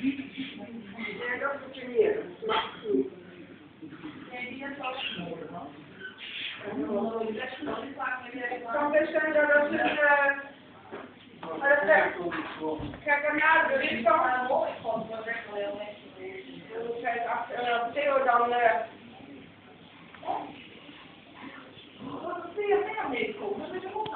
Ja, dat is het weer. Dat goed. Nee, die heeft alles nodig, man. Het kan best zijn dat dat een... Maar dat Kijk, daarna de bericht van... Ja, dat is wel echt wel heel netjes. Dan zei het Theo dan... Wat is Theo?